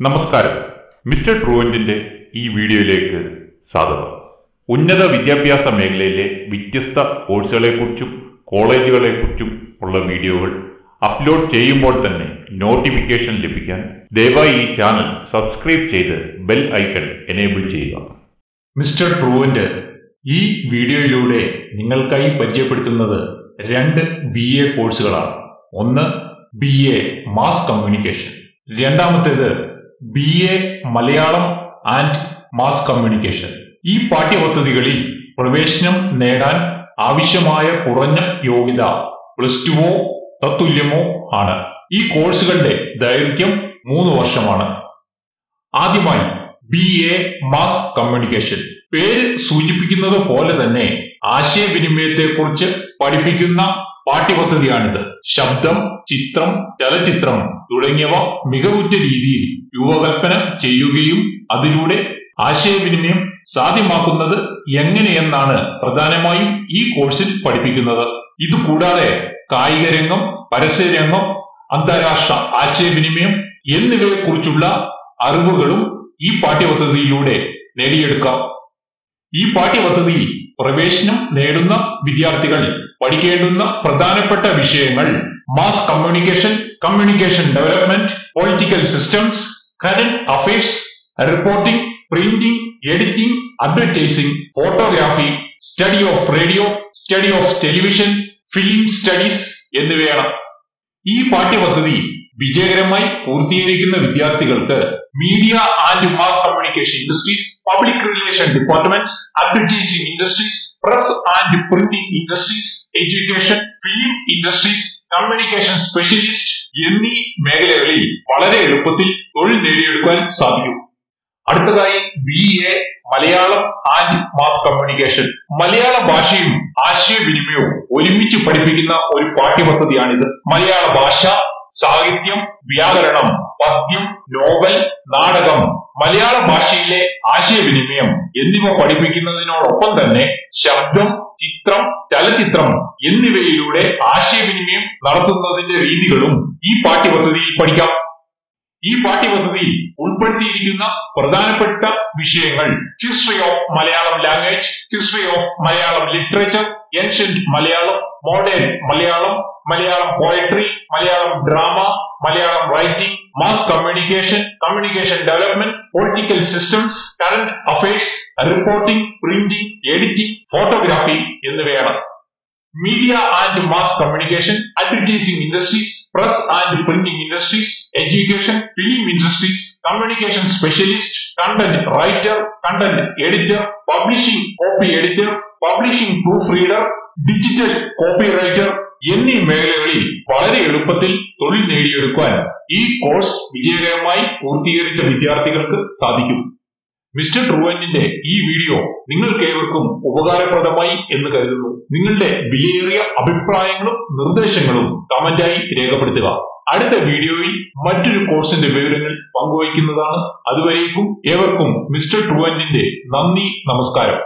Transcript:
നമസ്കാരം. മിസ്റ്റർ ട്രൂവന്റിന്റെ ഈ വീഡിയോയിലേക്ക് സ്വാഗതം. ഉന്നത വിദ്യാഭ്യാസ മേഖലയിലെ വ്യത്യസ്ത കോഴ്സുകളെക്കുറിച്ചും കോളേജുകളെക്കുറിച്ചും ഉള്ള വീഡിയോകൾ അപ്ലോഡ് ചെയ്യുമ്പോൾ തന്നെ നോട്ടിഫിക്കേഷൻ ലഭിക്കാൻ ദയവായി ഈ ചാനൽ സബ്സ്ക്രൈബ് ചെയ്ത് ബെൽ ഐക്കൺ എനേബിൾ ചെയ്യുക. മിസ്റ്റർ ട്രൂവന്റ് ഈ വീഡിയോയിലൂടെ നിങ്ങൾക്കായി പരിചയപ്പെടുത്തുന്നത് രണ്ട് ബി എ കോഴ്സുകളാണ്. ഒന്ന് ബി എ മാസ് കമ്മ്യൂണിക്കേഷൻ രണ്ടാമത്തേത് B A Malayalam and mass communication ഈ പാഠ്യപദ്ധതികളിൽ പ്രവേശനം നേടാൻ ആവശ്യമായ കുറഞ്ഞ യോഗ്യത പ്ലസ് ടുവോ തത്തുല്യമോ ആണ്. ഈ കോഴ്സുകളുടെ ദൈർഘ്യം മൂന്ന് വർഷമാണ്. ആദ്യമായി ബി എ മാസ് കമ്മ്യൂണിക്കേഷൻ പേര് സൂചിപ്പിക്കുന്നത് പോലെ തന്നെ ആശയവിനിമയത്തെക്കുറിച്ച് പഠിപ്പിക്കുന്ന പാഠ്യപദ്ധതിയാണിത്. ശബ്ദം ചിത്രം ചലച്ചിത്രം തുടങ്ങിയവ മികവുറ്റ രീതിയിൽ രൂപകൽപ്പന ചെയ്യുകയും അതിലൂടെ ആശയവിനിമയം സാധ്യമാക്കുന്നത് എങ്ങനെയെന്നാണ് പ്രധാനമായും ഈ കോഴ്സിൽ പഠിപ്പിക്കുന്നത്. ഇതുകൂടാതെ കായിക രംഗം പരസ്യരംഗം അന്താരാഷ്ട്ര ആശയവിനിമയം എന്നിവയെക്കുറിച്ചുള്ള അറിവുകളും ഈ പാഠ്യപദ്ധതിയിലൂടെ നേടിയെടുക്കാം. ഈ പാഠ്യപദ്ധതി പ്രവേശനം നേടുന്ന വിദ്യാർത്ഥികൾ പഠിക്കേണ്ടുന്ന പ്രധാനപ്പെട്ട വിഷയങ്ങൾ mass communication communication development political systems current affairs reporting printing editing advertising photography study of radio study of television film studies എന്നിവയാണ്. ഈ പാഠ്യപദ്ധതി വിജയകരമായി പൂർത്തീകരിക്കുന്ന വിദ്യാർത്ഥികൾക്ക് media and mass communication industries public relation departments advertising industries press and printing industries education film industries communication specialist എന്നീ മേഖലകളിൽ വളരെ എളുപ്പത്തിൽ തൊഴിൽ നേടിയെടുക്കാൻ സാധിക്കും. അടുത്തതായി B A Malayalam and mass communication മലയാള ഭാഷയും ആശയവിനിമയവും ഒരുമിച്ച് പഠിപ്പിക്കുന്ന ഒരു പാഠ്യപദ്ധതിയാണിത്. മലയാള ഭാഷ സാഹിത്യം വ്യാകരണം പദ്യം നോവൽ നാടകം മലയാള ഭാഷയിലെ ആശയവിനിമയം എന്നിവ പഠിപ്പിക്കുന്നതിനോടൊപ്പം തന്നെ ശബ്ദം ചിത്രം ചലച്ചിത്രം എന്നിവയിലൂടെ ആശയവിനിമയം നടത്തുന്നതിന്റെ രീതികളും ഈ പാഠ്യപദ്ധതിയിൽ പഠിക്കാം. ഈ പാഠ്യപദ്ധതിയിൽ ഉൾപ്പെടുത്തിയിരിക്കുന്ന പ്രധാനപ്പെട്ട വിഷയങ്ങൾ history of Malayalam language history of Malayalam literature ancient Malayalam modern Malayalam Malayalam poetry Malayalam drama Malayalam writing mass communication communication development political systems current affairs reporting printing editing photography എന്നിവയാണ്. Mass communication advertising industries press and printing industries education film industries communication specialist content writer content editor publishing copy editor publishing proof reader digital copy writer എന്നീ മേഖലകളിൽ വളരെ എളുപ്പത്തിൽ തൊഴിൽ നേടിയെടുക്കാൻ ഈ course വിജയകരമായി പൂർത്തീകരിച്ച വിദ്യാർത്ഥികൾക്ക് സാധിക്കും. മിസ്റ്റർ ട്രൂവന്റിന്റെ ഈ വീഡിയോ നിങ്ങൾക്ക് ഏവർക്കും ഉപകാരപ്രദമായി എന്ന് കരുതുന്നു. നിങ്ങളുടെ വിലയേറിയ അഭിപ്രായങ്ങളും നിർദ്ദേശങ്ങളും കമന്റായി രേഖപ്പെടുത്തുക. അടുത്ത വീഡിയോയിൽ മറ്റൊരു കോഴ്സിന്റെ വിവരങ്ങൾ പങ്കുവയ്ക്കുന്നതാണ്. അതുവരേക്കും ഏവർക്കും മിസ്റ്റർ ട്രൂവന്റിന്റെ നന്ദി നമസ്കാരം.